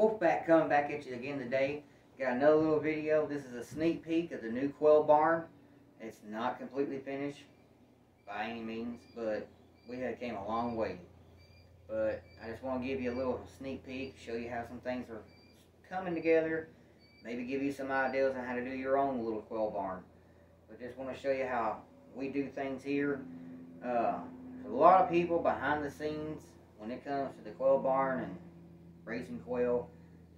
Wolfpack coming back at you again today. Got another little video. This is a sneak peek of the new quail barn. It's not completely finished by any means, but we have came a long way. But I just want to give you a little sneak peek, show you how some things are coming together, maybe give you some ideas on how to do your own little quail barn. But just want to show you how we do things here. Uh, a lot of people behind the scenes when it comes to the quail barn and raising quail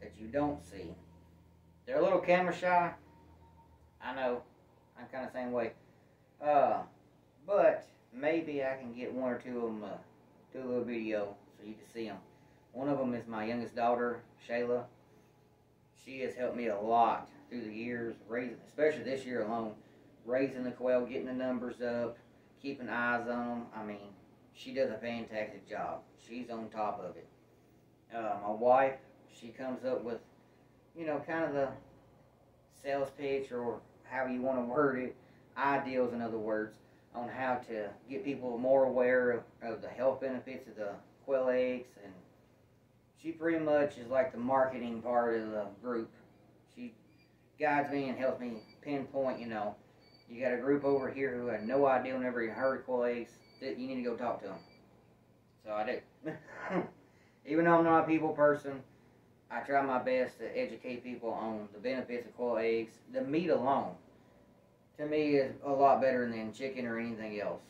that you don't see. They're a little camera shy. I know. I'm kind of the same way. Uh, but maybe I can get one or two of them uh, do a little video so you can see them. One of them is my youngest daughter, Shayla. She has helped me a lot through the years, raising, especially this year alone, raising the quail, getting the numbers up, keeping eyes on them. I mean, she does a fantastic job. She's on top of it. Uh, my wife, she comes up with, you know, kind of the sales pitch or however you want to word it, ideals, in other words, on how to get people more aware of, of the health benefits of the quail eggs. And she pretty much is like the marketing part of the group. She guides me and helps me pinpoint, you know, you got a group over here who had no idea whenever you heard quail eggs that you need to go talk to them. So I do. Even though I'm not a people person, I try my best to educate people on the benefits of quail eggs. The meat alone, to me, is a lot better than chicken or anything else.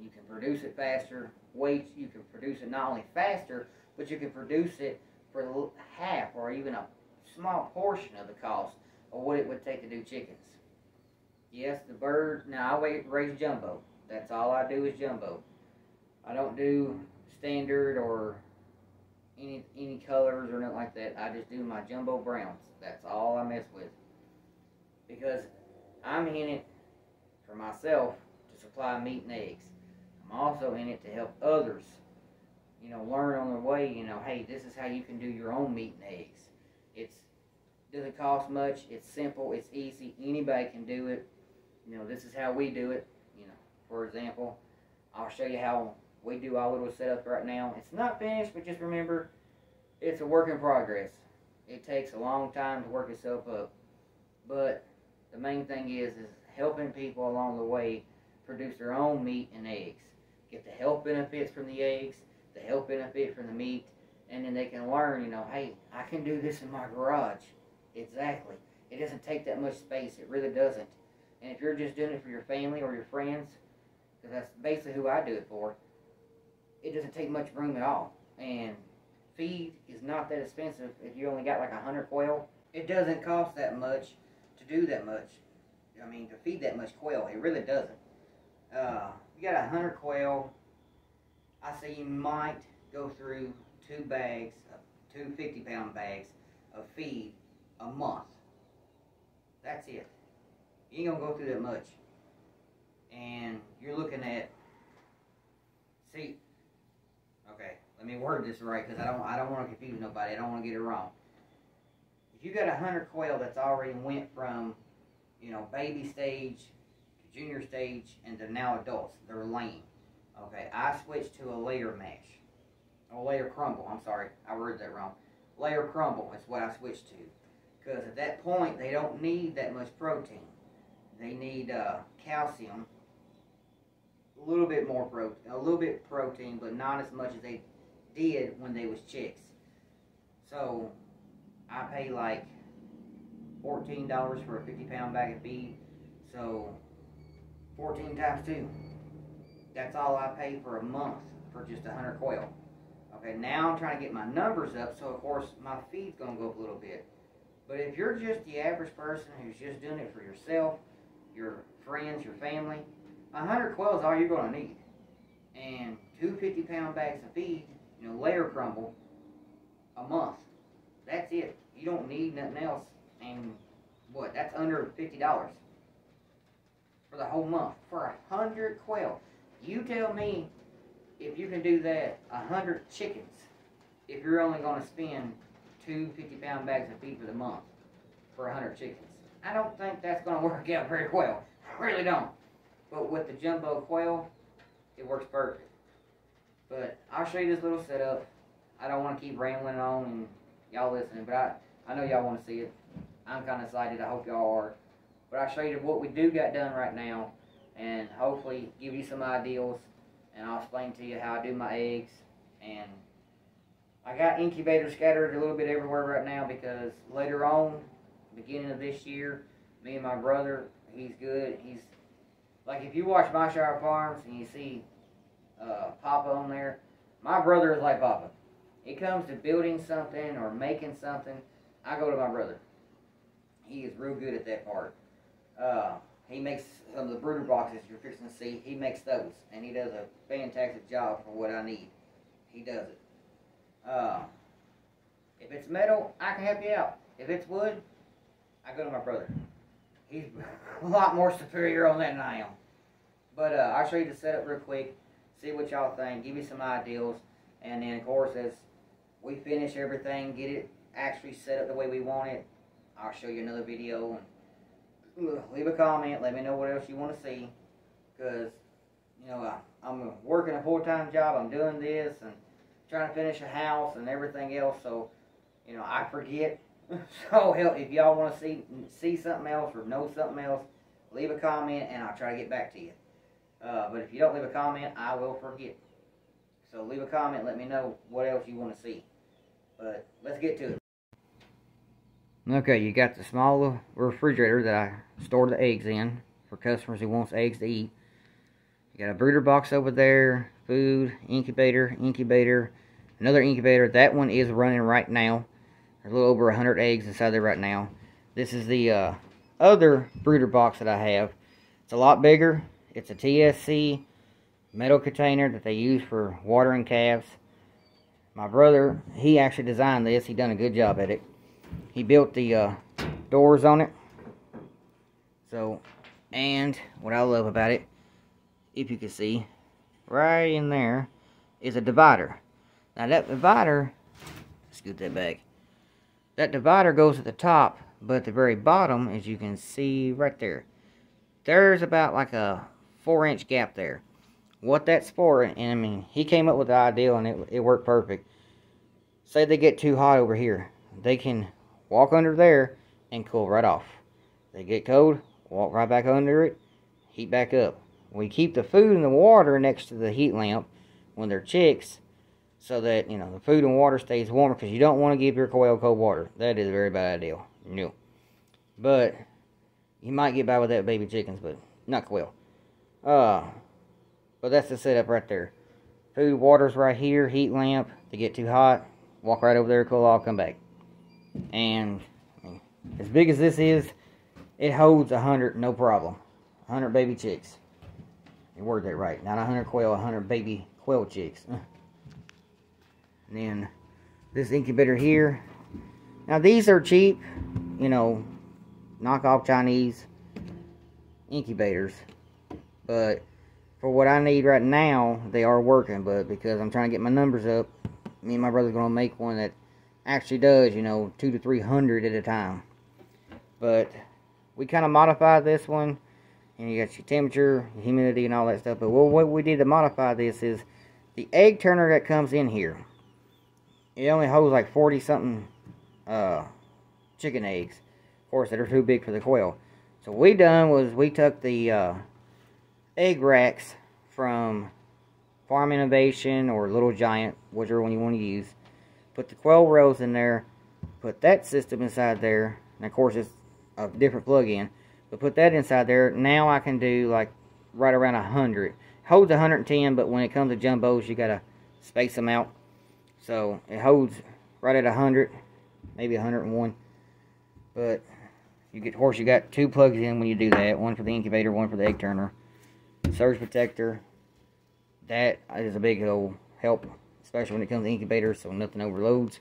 You can produce it faster. Weight, you can produce it not only faster, but you can produce it for half or even a small portion of the cost of what it would take to do chickens. Yes, the bird. Now I raise jumbo. That's all I do is jumbo. I don't do standard or any any colors or nothing like that. I just do my jumbo browns. That's all I mess with. Because I'm in it for myself to supply meat and eggs. I'm also in it to help others, you know, learn on their way, you know, hey, this is how you can do your own meat and eggs. It's doesn't cost much, it's simple, it's easy, anybody can do it. You know, this is how we do it. You know, for example, I'll show you how we do our little setup right now. It's not finished, but just remember, it's a work in progress. It takes a long time to work itself up. But the main thing is, is helping people along the way produce their own meat and eggs. Get the health benefits from the eggs, the health benefit from the meat, and then they can learn, you know, hey, I can do this in my garage. Exactly. It doesn't take that much space. It really doesn't. And if you're just doing it for your family or your friends, because that's basically who I do it for, it doesn't take much room at all. And feed is not that expensive if you only got like a hundred quail. It doesn't cost that much to do that much. I mean, to feed that much quail, it really doesn't. Uh, you got a hundred quail. I say you might go through two bags, two 50 pound bags of feed a month. That's it. You ain't gonna go through that much. And you're looking at, see, okay, let me word this right because I don't, I don't want to confuse nobody. I don't want to get it wrong. If you got a hundred quail that's already went from, you know, baby stage to junior stage and to now adults, they're lame. Okay, I switched to a layer mash, a layer crumble. I'm sorry, I worded that wrong. Layer crumble is what I switched to, because at that point they don't need that much protein. They need uh, calcium, a little bit more protein, a little bit protein, but not as much as they did when they was chicks. So I pay like fourteen dollars for a fifty pound bag of feed. So fourteen times two. That's all I pay for a month for just a hundred quail. Okay, now I'm trying to get my numbers up, so of course my feed's gonna go up a little bit. But if you're just the average person who's just doing it for yourself, your friends, your family. A hundred quail is all you're going to need. And two 50 pound bags of feed, you know, layer crumble, a month. That's it. You don't need nothing else. And what? That's under $50 for the whole month. For a hundred quail. You tell me if you can do that, a hundred chickens, if you're only going to spend two 50 pound bags of feed for the month for a hundred chickens. I don't think that's going to work out very well. I really don't. But with the jumbo quail, it works perfect. But I'll show you this little setup. I don't want to keep rambling on and y'all listening, but I, I know y'all want to see it. I'm kind of excited. I hope y'all are. But I'll show you what we do got done right now, and hopefully give you some ideas, and I'll explain to you how I do my eggs. And I got incubators scattered a little bit everywhere right now because later on, beginning of this year, me and my brother, he's good. He's like if you watch My Shire Farms and you see uh, Papa on there, my brother is like Papa. It comes to building something or making something, I go to my brother. He is real good at that part. Uh, he makes some of the brooder boxes you're fixing to see. He makes those, and he does a fantastic job for what I need. He does it. Uh, if it's metal, I can help you out. If it's wood, I go to my brother. He's a lot more superior on that than I am. But uh, I'll show you the setup real quick, see what y'all think, give you some ideas, and then of course as we finish everything, get it actually set up the way we want it, I'll show you another video and leave a comment. Let me know what else you want to see, because you know I, I'm working a full time job. I'm doing this and trying to finish a house and everything else. So you know I forget. so hell, if y'all want to see see something else or know something else, leave a comment and I'll try to get back to you. Uh, but if you don't leave a comment, I will forget. So leave a comment. Let me know what else you want to see. But let's get to it. Okay, you got the small refrigerator that I store the eggs in for customers who wants eggs to eat. You got a brooder box over there, food, incubator, incubator, another incubator. That one is running right now. There's a little over 100 eggs inside there right now. This is the uh, other brooder box that I have. It's a lot bigger. It's a TSC metal container that they use for watering calves. My brother, he actually designed this. He done a good job at it. He built the uh, doors on it. So, and what I love about it, if you can see, right in there is a divider. Now that divider, scoot that back. That divider goes at the top, but at the very bottom, as you can see right there, there's about like a four inch gap there. What that's for, and I mean, he came up with the idea and it, it worked perfect. Say they get too hot over here. They can walk under there and cool right off. They get cold, walk right back under it, heat back up. We keep the food and the water next to the heat lamp when they're chicks so that, you know, the food and water stays warm because you don't want to give your quail cold water. That is a very bad idea. No. But you might get by with that baby chickens, but not quail. Uh, but that's the setup right there. Food, water's right here, heat lamp. They get too hot, walk right over there, cool off, come back. And as big as this is, it holds a hundred, no problem. A hundred baby chicks. You word that right. Not a hundred quail, a hundred baby quail chicks. And then this incubator here. Now these are cheap, you know, knockoff Chinese incubators. But for what I need right now, they are working. But because I'm trying to get my numbers up, me and my brother's going to make one that actually does, you know, two to three hundred at a time. But we kind of modified this one. And you got your temperature, humidity, and all that stuff. But what we did to modify this is the egg turner that comes in here. It only holds like 40 something uh, chicken eggs. Of course, that are too big for the quail. So what we done was we took the uh, egg racks from Farm Innovation or Little Giant, whichever one you want to use. Put the quail rows in there. Put that system inside there. And of course, it's a different plug-in. But put that inside there. Now I can do like right around 100. Holds 110, but when it comes to jumbos, you got to space them out. So it holds right at 100, maybe 101. But you get, of course, you got two plugs in when you do that. One for the incubator, one for the egg turner surge protector. That is a big old help, especially when it comes to incubators, so nothing overloads.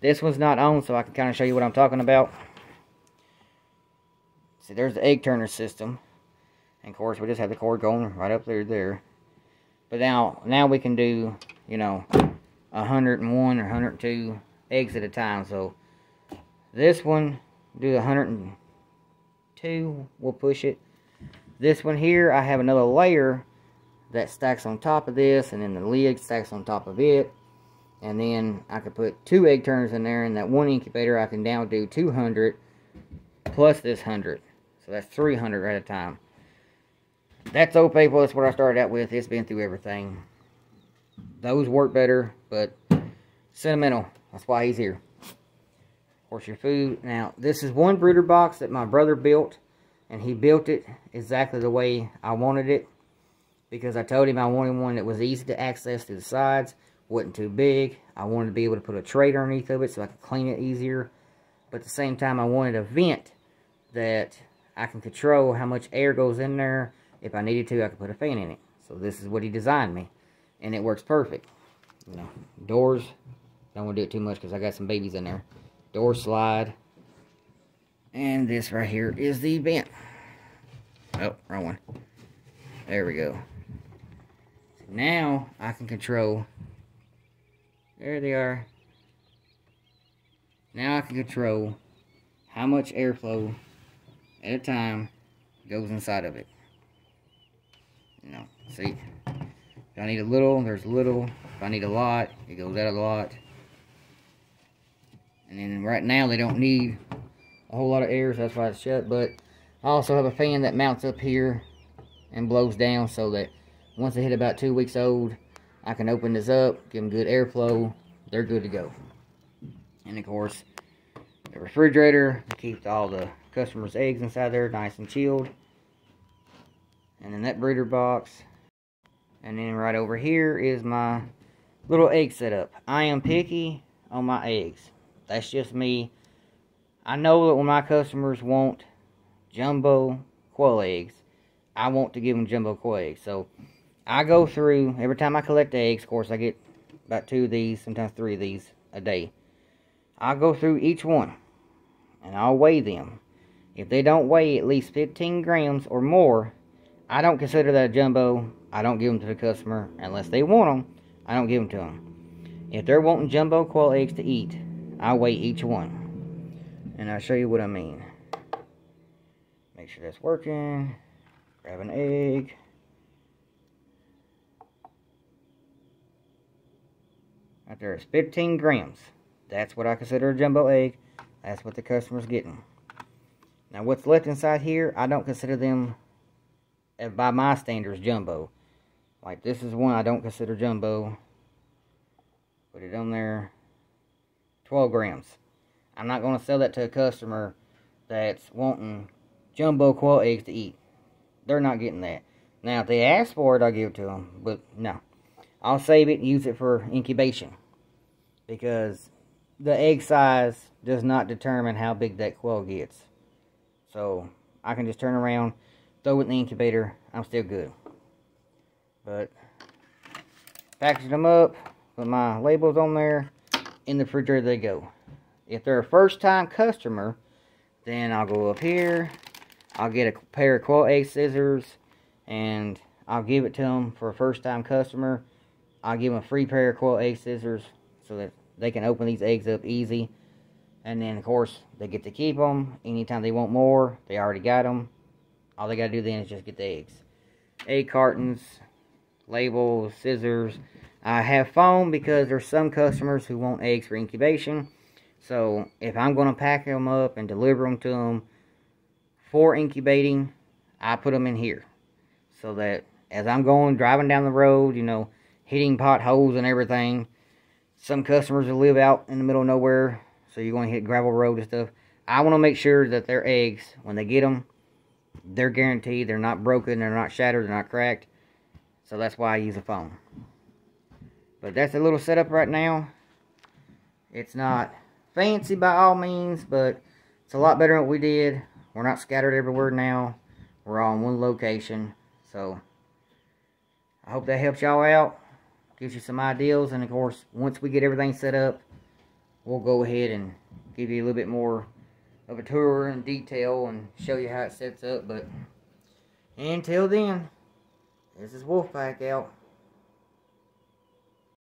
This one's not on, so I can kind of show you what I'm talking about. See, there's the egg turner system. And of course, we just have the cord going right up there, there. But now, now we can do, you know, 101 or 102 eggs at a time. So, this one, do 102, we'll push it. This one here, I have another layer that stacks on top of this, and then the lid stacks on top of it. And then I could put two egg turners in there. And that one incubator, I can now do 200 plus this 100. So that's 300 at a time. That's people. That's what I started out with. It's been through everything. Those work better, but sentimental. That's why he's here. Of course, your food. Now, this is one brooder box that my brother built. And he built it exactly the way I wanted it. Because I told him I wanted one that was easy to access to the sides. Wasn't too big. I wanted to be able to put a tray underneath of it so I could clean it easier. But at the same time, I wanted a vent that I can control how much air goes in there. If I needed to, I could put a fan in it. So this is what he designed me. And it works perfect. You know, doors, don't want to do it too much because I got some babies in there. Door slide. And this right here is the vent. Oh, wrong one. There we go. Now I can control. There they are. Now I can control how much airflow at a time goes inside of it. You know, see? If I need a little, there's a little. If I need a lot, it goes out a lot. And then right now they don't need a whole lot of air, so that's why it's shut. But I also have a fan that mounts up here and blows down so that once they hit about two weeks old, I can open this up, give them good airflow. They're good to go. And of course, the refrigerator keeps all the customers' eggs inside there nice and chilled. And then that brooder box. And then right over here is my little egg setup. I am picky on my eggs. That's just me. I know that when my customers want jumbo quail eggs, I want to give them jumbo quail eggs. So I go through, every time I collect eggs, of course I get about two of these, sometimes three of these a day. i go through each one and I'll weigh them. If they don't weigh at least 15 grams or more, I don't consider that a jumbo. I don't give them to the customer unless they want them. I don't give them to them. If they're wanting jumbo quail eggs to eat, I weigh each one. And I'll show you what I mean. Make sure that's working. Grab an egg. Right there is 15 grams. That's what I consider a jumbo egg. That's what the customer's getting. Now what's left inside here, I don't consider them, eh, by my standards, jumbo. Like this is one I don't consider jumbo. Put it on there. 12 grams. I'm not going to sell that to a customer that's wanting jumbo quail eggs to eat. They're not getting that. Now, if they ask for it, I'll give it to them. But, no. I'll save it and use it for incubation. Because the egg size does not determine how big that quail gets. So, I can just turn around, throw it in the incubator. I'm still good. But, package them up, put my labels on there. In the refrigerator they go. If they're a first time customer, then I'll go up here. I'll get a pair of quail egg scissors and I'll give it to them for a first time customer. I'll give them a free pair of quail egg scissors so that they can open these eggs up easy. And then, of course, they get to keep them. Anytime they want more, they already got them. All they got to do then is just get the eggs. Egg cartons, labels, scissors. I have foam because there's some customers who want eggs for incubation. So if I'm going to pack them up and deliver them to them for incubating, I put them in here. So that as I'm going, driving down the road, you know, hitting potholes and everything, some customers will live out in the middle of nowhere, so you're going to hit gravel road and stuff. I want to make sure that their eggs, when they get them, they're guaranteed they're not broken, they're not shattered, they're not cracked. So that's why I use a foam. But that's a little setup right now. It's not fancy by all means, but it's a lot better than what we did. We're not scattered everywhere now. We're all in one location. So, I hope that helps y'all out. Gives you some ideas. And, of course, once we get everything set up, we'll go ahead and give you a little bit more of a tour and detail and show you how it sets up. But, until then, this is Wolfpack out.